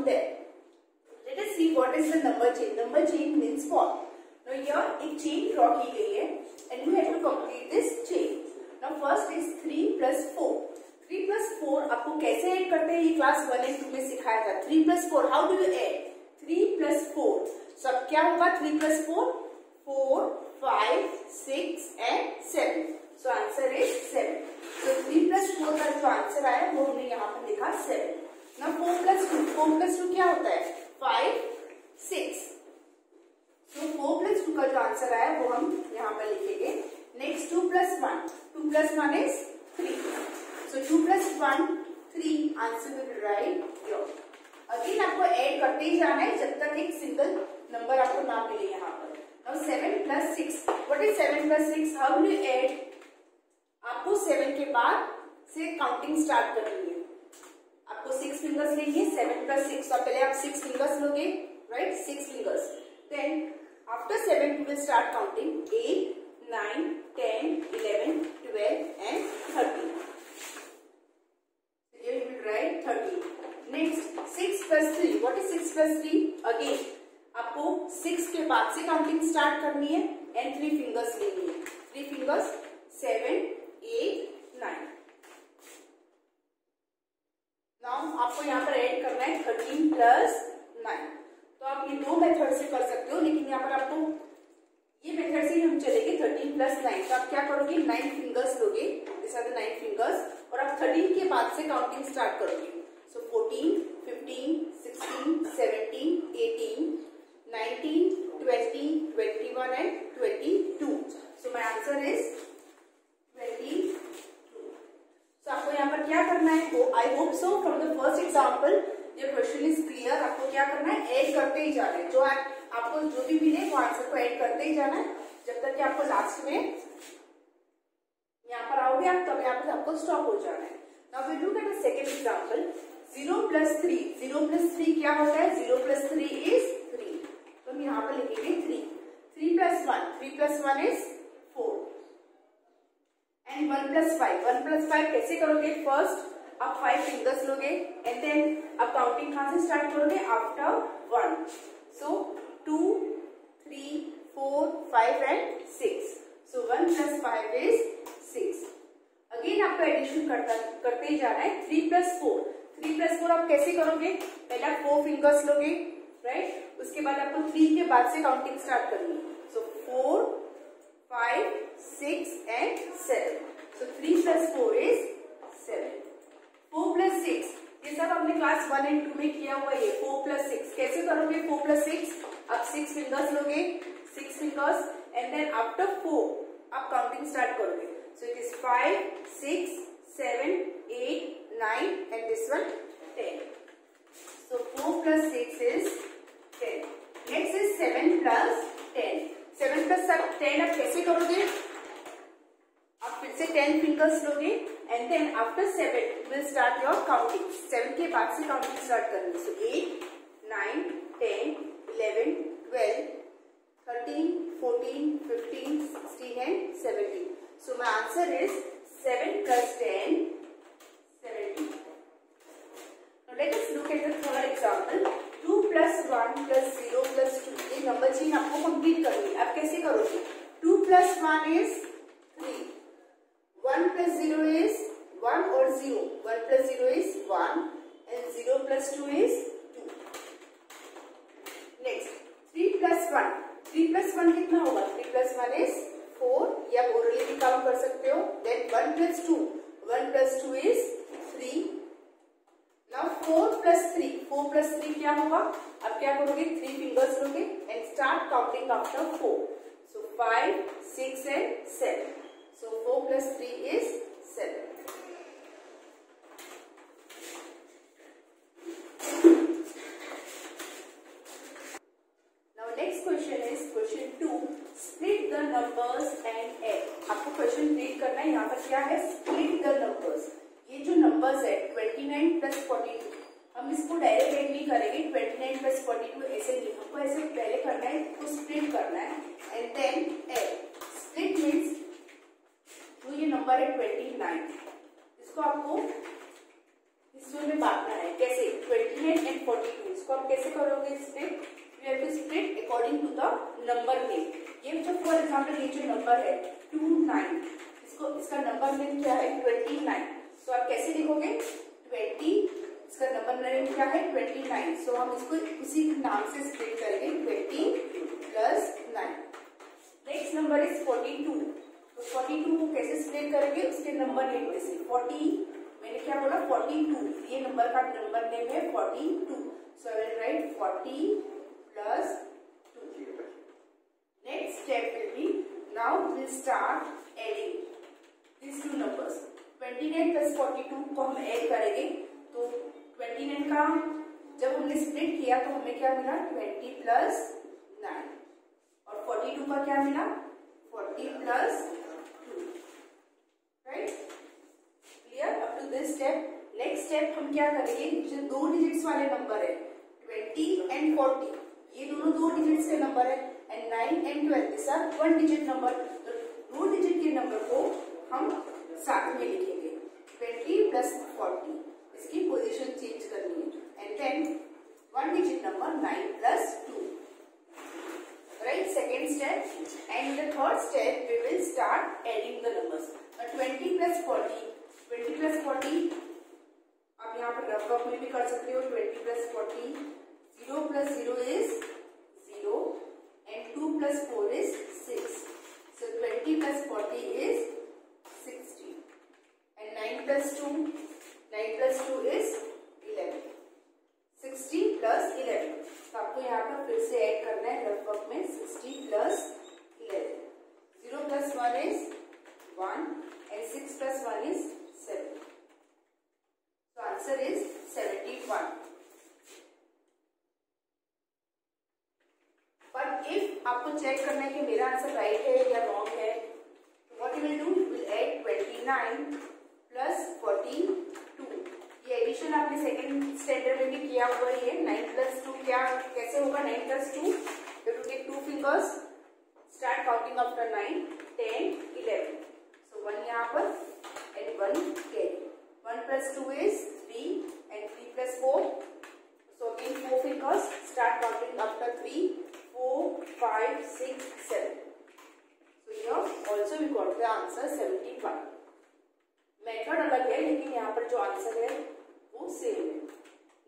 Based on that let us see what is the number chain number chain means what now एक chain draw की गई है and you have to complete this chain now first is 3 plus 4 3 plus 4 आपको कैसे add करते हैं ये class 1 and 2 में सिखाया था? 3 plus 4 how do you add 3 plus 4 सब क्या होगा 3 plus 4 4 5 6 and 7 so answer is 7 तो 3 प्लस 4 का जो आंसर आया, वो हमने यहाँ पर लिखा 7 ना 4 प्लस 2 4 प्लस 2 क्या होता है? 5 6 तो 4 प्लस 2 का जो आंसर आया, वो हम यहाँ पर लिखेंगे। Next 2 plus 1 2 plus 1 is 3 so 2 plus 1 3 answer will write your again आपको ऐड करते ही जाना है, जब तक एक सिंगल नंबर आपको ना मिले यहाँ पर। Now 7 plus 6 what is 7 plus 6 how you add आपको सेवन के बाद से काउंटिंग स्टार्ट करनी है। आपको सिक्स फिंगर्स लेंगे सेवन प्लस सिक्स और पहले आप सिक्स फिंगर्स लोगे right six fingers then after seven you will start counting eight nine ten eleven twelve and thirteen here you will write 13 next 6 plus 3 what is 6 plus 3 again, आपको 6 के बाद से counting start करनी है and three fingers लेनी है. Three fingers seven eight nine now आपको यहाँ पर ऐड करना है थर्टीन प्लस नाइन तो आप ये दो मेथड से कर सकते हो, लेकिन यहाँ पर आपको ये मेथड से ही हम चलेंगे थर्टीन प्लस नाइन तो आप क्या करोगे? नाइन फिंगर्स लोगे this are the nine fingers और आप थर्टीन के बाद से काउंटिंग स्टार्ट करोगे. So fourteen fifteen sixteen seventeen eighteen nineteen twenty twenty one and twenty two so my answer is twenty तो आपको यहाँ पर क्या करना है वो I hope so from the first example ये क्वेश्चन इज़ क्लियर आपको क्या करना है? एड करते ही जाना है। जो आ, आपको जो भी मिले वो आंसर को ऐड करते ही जाना है। जब तक कि आपको लास्ट में यहाँ पर आओगे आप तब यहाँ पर आपको स्टॉप हो जाना है। Now we look at the second example zero plus three zero plus three क्या होता है? Zero plus three is three तो हम यहाँ पर लिखेंगे three three plus one three plus one is four and one plus five one plus five कैसे करोगे? फ़र्स्ट आप फाइव फिंगर्स लोगे एंड देन आप काउंटिंग कहाँ से स्टार्ट करोगे? After one so two three four five and six so one plus five is six again आपको addition करता, करते ही जाना है. Three plus four three plus four आप कैसे करोगे? पहले आप फोर फिंगर्स लोगे राइट उसके बाद आपको थ्री के बाद से काउंटिंग स्टार्ट करनी है. So four five six and seven so three plus four is seven four plus six ये सब हमने क्लास वन एंड टू में किया हुआ है फोर प्लस सिक्स कैसे करोगे फोर प्लस सिक्स आप सिक्स फिंगर्स लोगे six fingers and then after four आप काउंटिंग स्टार्ट करोगे. So it is five six seven eight nine and this one ten so four plus six is ten next is seven plus ten seven plus ten आप कैसे करोगे? फिर से ten fingers लोगे and then after seven will start your counting seven के बाद से counting start करेंगे so eight nine ten eleven twelve thirteen fourteen fifteen sixteen and seventeen so my answer is seven plus ten seventeen third example. 2 plus 1 plus 0 plus 2 ये number chain आपको complete करनी आप कैसे करोगे? 2 plus 1 is 3 1 plus 0 is 1 or 0. 1 plus 0 is 1 and 0 plus 2 is 2. Next, 3 plus 1. 3 plus 1 कितना होगा 3 plus 1 is 4 या orally भी काम कर सकते हो then 1 plus 2 1 plus 2 is 3 now 4 plus 3 4 plus 3 क्या होगा अब क्या करोगे 3 fingers लोगे and start counting after 4 so 5 6 and 7 plus 3 is 7. Now, next question is question 2. Split the numbers and add. आपको क्वेश्चन रीड करना है, यहाँ पर क्या है स्प्लिट द नंबर्स ये जो नंबर्स है 29 प्लस 42 हम इसको डायरेक्ट एड नहीं करेंगे 29 प्लस 42 ऐसे नहीं हमको ऐसे पहले करना है इसको स्प्लिट करना है and then add split means number है ट्वेंटी नाइन इसको आपको हिस्सों में बांटना है। कैसे? Twenty nine and forty two इसको आप कैसे करोगे split you split according to the number name ये जो फॉर एग्ज़ाम्पल ये जो नंबर है टू नाइन इसको, इसका नंबर नेम क्या है? ट्वेंटी नाइन तो आप कैसे लिखोगे? ट्वेंटी इसका नंबर नेम क्या है? ट्वेंटी नाइन सो हम इसको उसी नाम से स्प्लिट करेंगे। Twenty plus nine next number is forty two forty two को कैसे स्प्लिट करेंगे? उसके नंबर नेम में से फोर्टी मैंने क्या बोला? फोर्टी टू ये नंबर का नंबर नेम है forty two so I will write forty plus two next step will be now will start adding these two numbers. 29 plus 42 को हम ऐड करेंगे. तो 29 का जब हमने स्प्लिट किया तो हमें क्या मिला? 20 प्लस नाइन और 42 का क्या मिला? 40 plus two right clear up to this step next step हम क्या करेंगे? जो दो डिजिट्स वाले नंबर है। 20 एंड 40 ये दोनों दो डिजिट्स के नंबर है। And 9 and 12 this are one digit number तो दो डिजिट के नंबर को हम साथ में लिखेंगे। 20 प्लस 40 इसकी पोजीशन चेंज करनी है। And one digit number 9 plus 2 right? Second step. And the third step, we will start adding the numbers now 20 plus 40 forty आप यहाँ पर रफ अप में भी कर सकते हो twenty plus forty zero plus zero is zero and two plus four is six so twenty plus forty is sixty and nine plus two nine plus two is 29 plus 42 ये addition आपने second standard में भी किया हुआ है 9 plus 2 क्या कैसे होगा 9 plus 2 you have to take two fingers start counting after 9 10 11 so one यहाँ पर and one carry 1 plus 2 is 3 and 3 plus 4 so again four fingers start counting after 3 4 5 6 7 So here also we got the answer 71. Method अलग है, लेकिन यहाँ पर जो answer है, वो सेम है।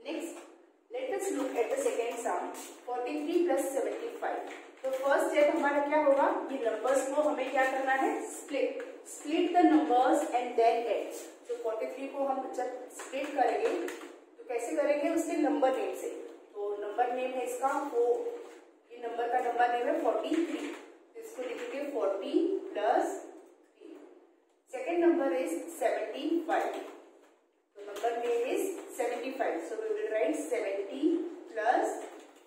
Next let us look at the second sum 43 plus 75 तो फ़र्स्ट स्टेप हमारा क्या होगा? ये नंबर्स को हमें क्या करना है? Split split the numbers and then add तो 43 को हम जब स्प्लिट करेंगे तो कैसे करेंगे? उसके नंबर नेम से। तो नंबर नेम है इसका, वो, ये नंबर का नंबर नेम है 43 इसको लिखेंगे 40 प्लस सेकेंड नंबर इज़ 75 तो number name is 75 so we will write 70 plus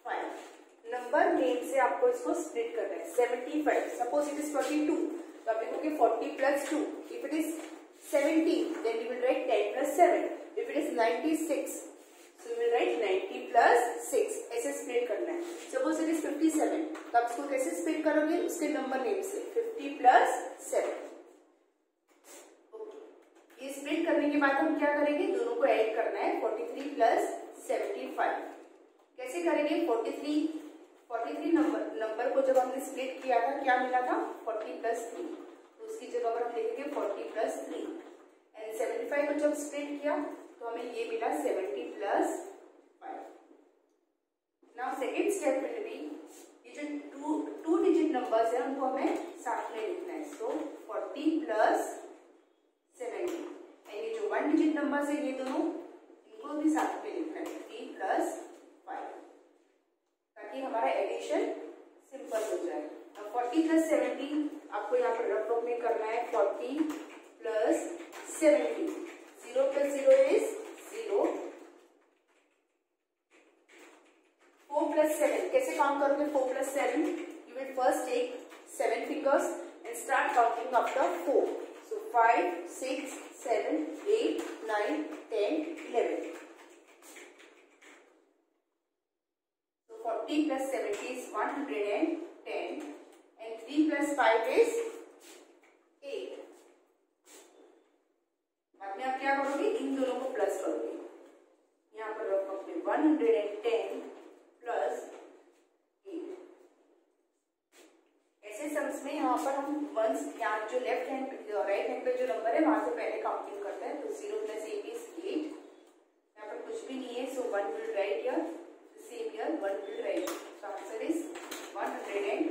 5 number name से आपको इसको स्प्लिट करना है. 75 सपोज़ इट इज़ 42 तो आप लिखोगे 40 plus 2 if it is 70 then you will write 10 plus 7 if it is 96 So we will write 90 plus 6 ऐसे split करना है. सपोज़ इट इज़ 57 तो आप इसको कैसे स्प्लिट करोगे? उसके नंबर नेम से. 50 प्लस 7 ये स्प्लिट करने के बाद हम क्या करेंगे? दोनों को ऐड करना है 43 प्लस 75 कैसे करेंगे? 43 43 नंबर नंबर को जब हमने स्प्लिट किया था, क्या मिला था? 40 प्लस 3 तो उसकी जगह पर हम लिखेंगे 40 प्लस 3 एंड 75 को जब स्प्लिट किया तो हमें ये मिला 70 plus five now second step will be ये जो टू टू डिजिट नंबर्स है, उनको हमें साथ में लिखना है. सो 40 प्लस 70 यानी जो वन डिजिट नंबर है ये दोनों इनको भी साथ में लिखना है थ्री प्लस फाइव ताकि हमारा एडिशन सिंपल हो जाए। अब फोर्टी प्लस सेवेंटी आपको यहाँ पर रफ रोक में करना है forty plus seventy zero plus zero is zero four plus seven कैसे काउंट करोगे? Four plus seven you will first take seven fingers and start counting up the 4. So 5, 6, 110 and 3 plus 5 is 8. बाद में आप क्या करोगे? इन दोनों को प्लस करोगे। यहाँ पर रखोगे 110 प्लस 8 ऐसे सम्स में यहाँ पर हम वंस यहाँ जो लेफ़्ट हैंड राइट हैंड पे जो नंबर है, वहाँ से पहले काउंटिंग करते हैं तो zero plus eight is eight यहाँ पर कुछ भी नहीं है so one will write here same here 1 will write. So answer is 100 and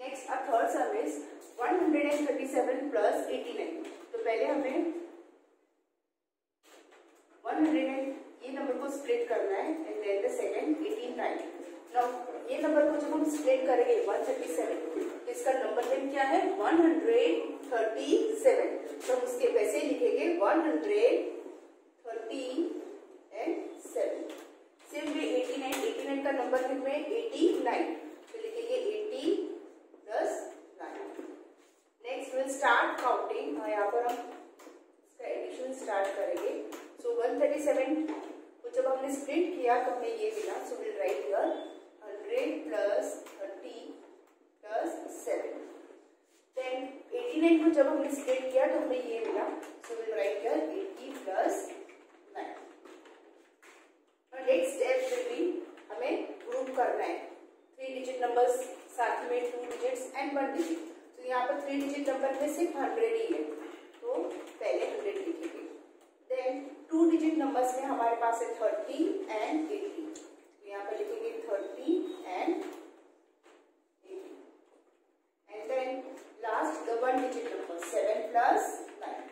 next our third sum is 137 plus 89. तो पहले हमें 100 ये नंबर को स्प्लिट करना है एंड देन द सेकंड 89. नाउ ये नंबर को जब हम स्प्लिट करेंगे 137 इसका नंबर नेम क्या है 137 तो हम उसके पैसे लिखेंगे 100 थर्टी एंड सेवन सिर्फ़ एटी नाइन एटी नाइन का नंबर कितना है एटी नाइन तो लिखेंगे eighty plus nine next will start counting यहाँ पर हम इसका एडिशन स्टार्ट करेंगे. सो वन थर्टी सेवन को जब हमने स्प्लिट किया तो हमें ये मिला. So will write here hundred plus thirty plus seven nine को जब हमने स्प्लिट किया तो हमें ये मिला so will write here eighty plus next step will be हमें ग्रुप करना है। थ्री डिजिट नंबर्स साथ में two digits and one digit तो यहाँ पर थ्री डिजिट नंबर में सिर्फ़ हंड्रेड ही है। तो पहले हंड्रेड लिखेंगे। देन टू डिजिट नंबर्स में हमारे पास है थर्टी एंड एटी यहाँ पर लिखेंगे thirty and eighty and then last the one digit number seven plus nine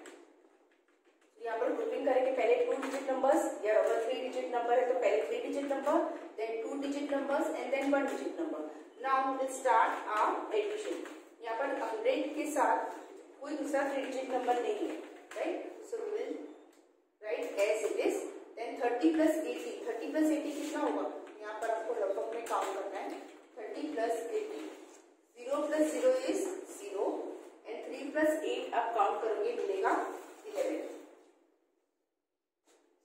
यहाँ पर ग्रुपिंग करेंगे पहले टू डिजिट नंबर्स या अगर थ्री डिजिट नंबर है तो पहले three digit number then two digit numbers and then one digit number now will start our addition यहाँ पर हंड्रेड के साथ कोई दूसरा थ्री डिजिट नंबर नहीं है right so will write as it is then thirty plus eighty thirty plus eighty कितना होगा? यहाँ पर आपको लगभग में काउंट करना है. Thirty plus eighty zero plus zero is zero and three plus eight आप काउंट करोगे, मिलेगा eleven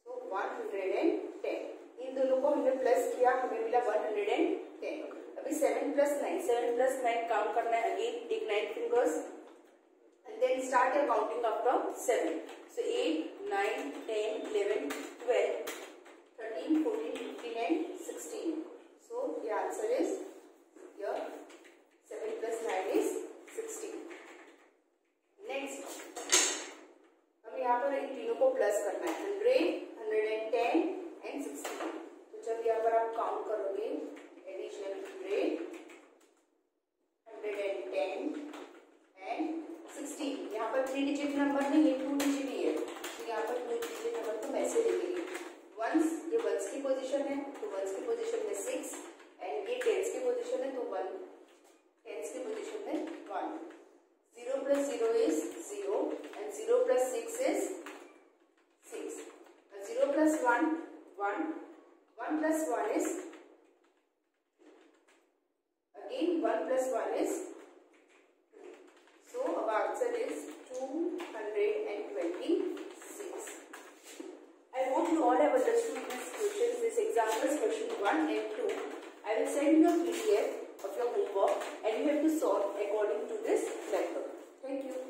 so one hundred and ten इन दोनों को हमने प्लस किया, हमें मिला वन हंड्रेड एंड टेन अभी seven plus nine seven plus nine count करना है again take nine fingers and then start your counting after seven so eight nine ten eleven twelve thirteen fourteen fifteen and sixteen so the answer is your seven plus nine is sixteen next हमें यहाँ पर इन तीनों को plus करना है hundred hundred and ten and sixty तो जब यहाँ पर आप काउंट करोगे addition hundred hundred and ten and sixty यहाँ पर थ्री डिजिट नंबर नहीं है टू डिजिट ही है तो यहाँ पर टू डिजिट नंबर को वैसे लिखेंगे वंस ये वंस की पोजीशन है तो वंस की पोजीशन में सिक्स एंड ये टेंस की पोजीशन है तो वन टेंस की पोजीशन में one zero plus zero is zero and zero plus six is six 0 plus 1, 1. 1 plus 1 is, again 1 plus 1 is 2. So our answer is all have understood these questions, this examples question 1 and 2. I will send you a PDF of your homework and you have to solve according to this method.